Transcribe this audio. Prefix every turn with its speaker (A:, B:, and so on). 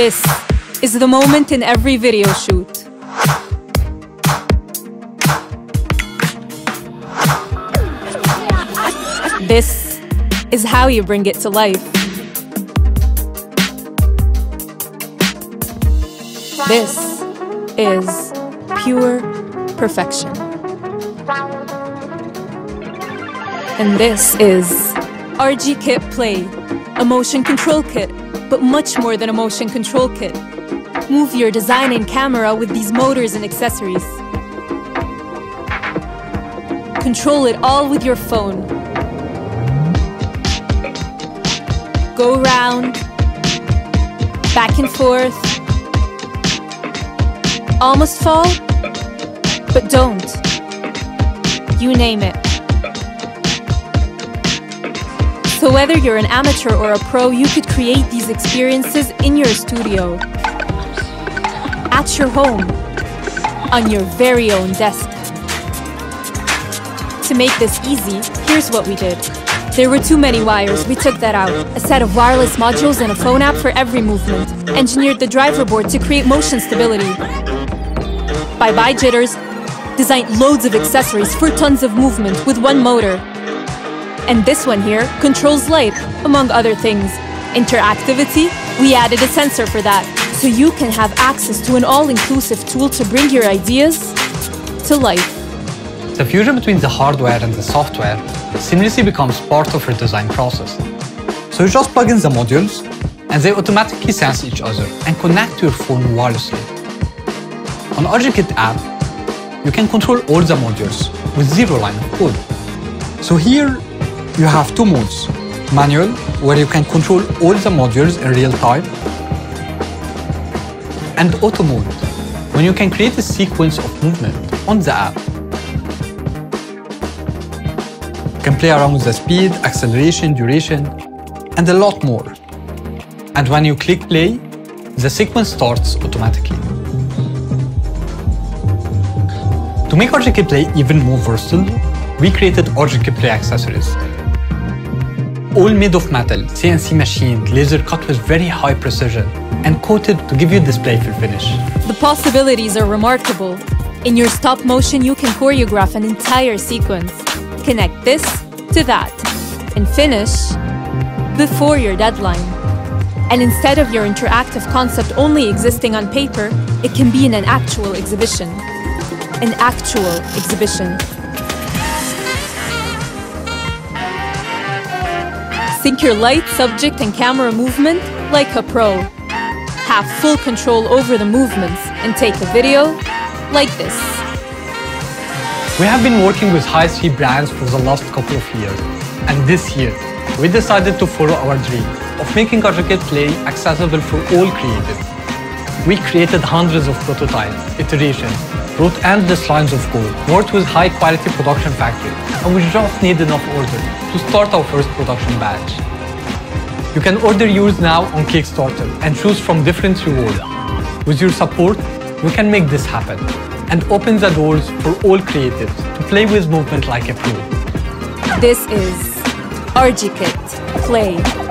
A: This is the moment in every video shoot. This is how you bring it to life. This is pure perfection. And this is RG Kit Play, a motion control kit, but much more than a motion control kit. Move your design and camera with these motors and accessories. Control it all with your phone. Go round, back and forth. Almost fall, but don't. You name it. So whether you're an amateur or a pro, you could create these experiences in your studio, at your home, on your very own desk. To make this easy, here's what we did. There were too many wires, we took that out. A set of wireless modules and a phone app for every movement. Engineered the driver board to create motion stability. Bye bye jitters. Designed loads of accessories for tons of movement with one motor. And this one here controls light, among other things. Interactivity, we added a sensor for that, so you can have access to an all-inclusive tool to bring your ideas to life.
B: The fusion between the hardware and the software seamlessly becomes part of your design process. So you just plug in the modules, and they automatically sense each other and connect to your phone wirelessly. On RGKit app, you can control all the modules with zero line of code. So here, you have two modes. Manual, where you can control all the modules in real time, and auto mode, when you can create a sequence of movement on the app. You can play around with the speed, acceleration, duration, and a lot more. And when you click play, the sequence starts automatically. To make RGKit Play even more versatile, we created RGKit Play accessories. All made of metal, CNC machined, laser cut with very high precision, and coated to give you this playful finish.
A: The possibilities are remarkable. In your stop motion, you can choreograph an entire sequence, connect this to that, and finish before your deadline. And instead of your interactive concept only existing on paper, it can be in an actual exhibition. An actual exhibition. Sync your light, subject, and camera movement like a pro. Have full control over the movements and take a video like this.
B: We have been working with high-speed brands for the last couple of years, and this year, we decided to follow our dream of making RGKit Play accessible for all creatives. We created hundreds of prototypes, iterations, wrote endless lines of code, worked with high-quality production factories, and we just need enough orders to start our first production batch. You can order yours now on Kickstarter and choose from different rewards. With your support, we can make this happen and open the doors for all creatives to play with movement like a pro.
A: This is RGKit Play.